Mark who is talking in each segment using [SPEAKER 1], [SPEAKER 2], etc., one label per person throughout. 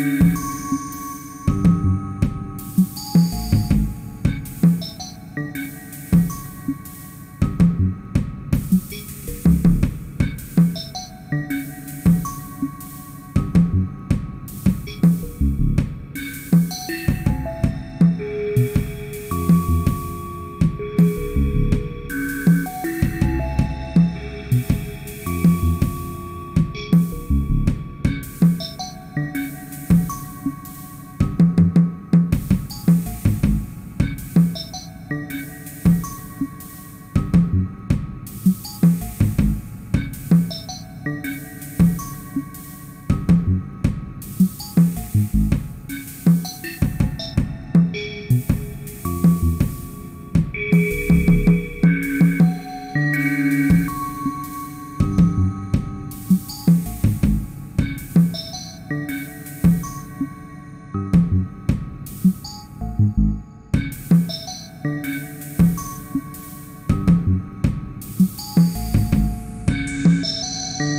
[SPEAKER 1] Thank you.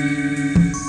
[SPEAKER 1] Música